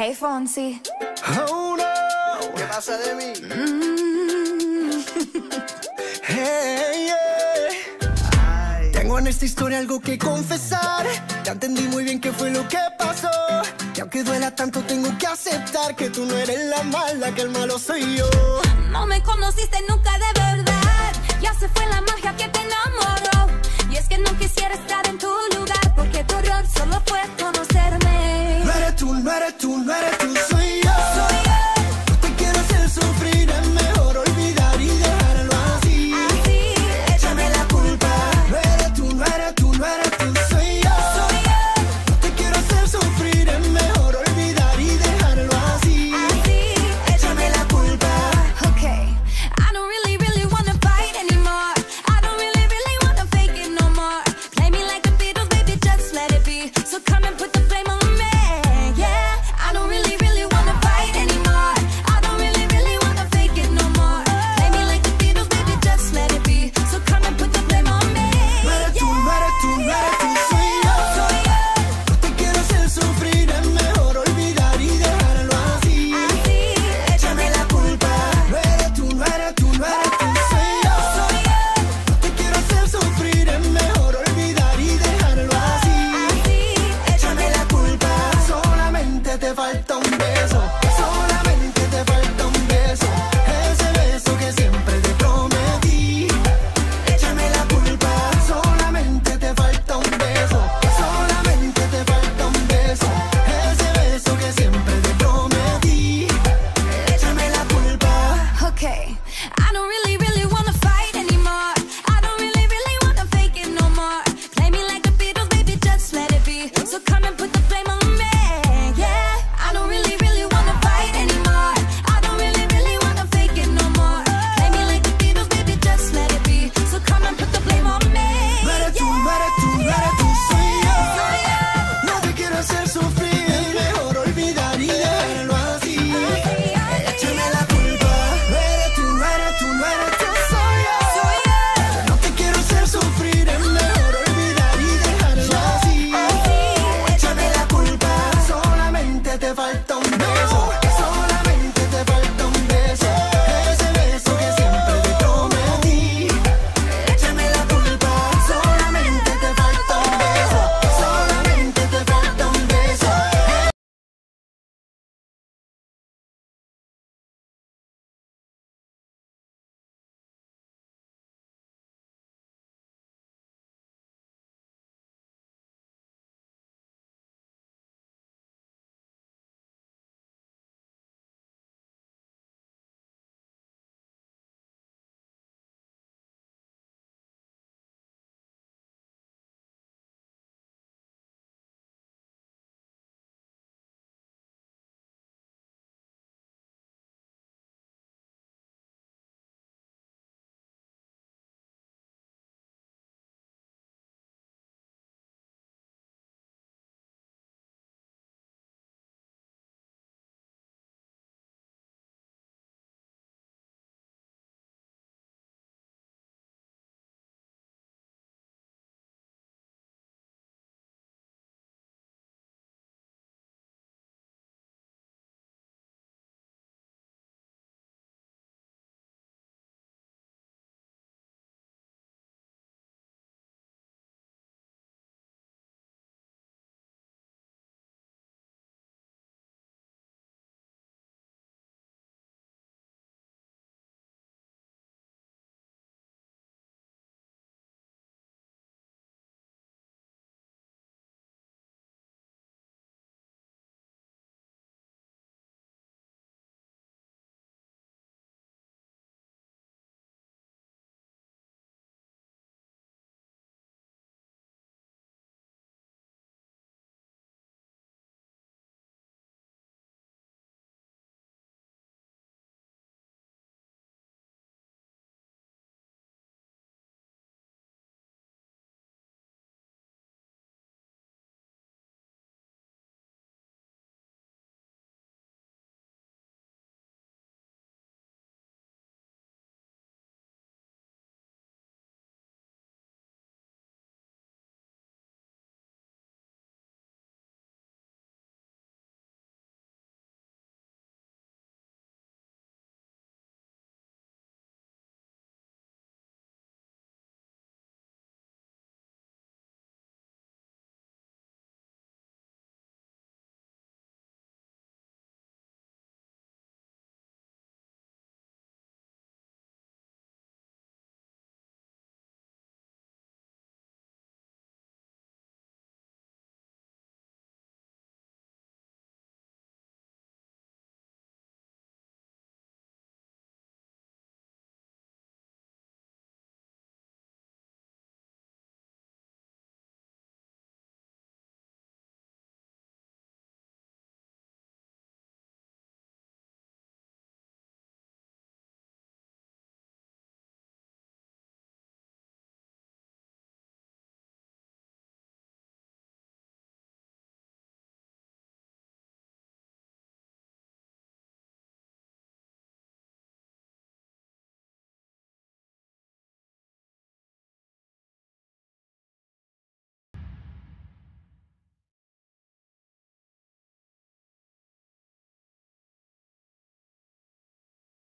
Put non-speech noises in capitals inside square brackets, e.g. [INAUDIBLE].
Hey Fonsi. Oh no. ¿Qué pasa de mí? Mm. [LAUGHS] Hey, yeah. Tengo en esta historia algo que confesar. Ya entendí muy bien qué fue lo que pasó. Que aunque duela tanto, tengo que aceptar que tú no eres la mala, que el malo soy yo. No me conociste nunca de verdad. Ya se fue la magia que te enamoró.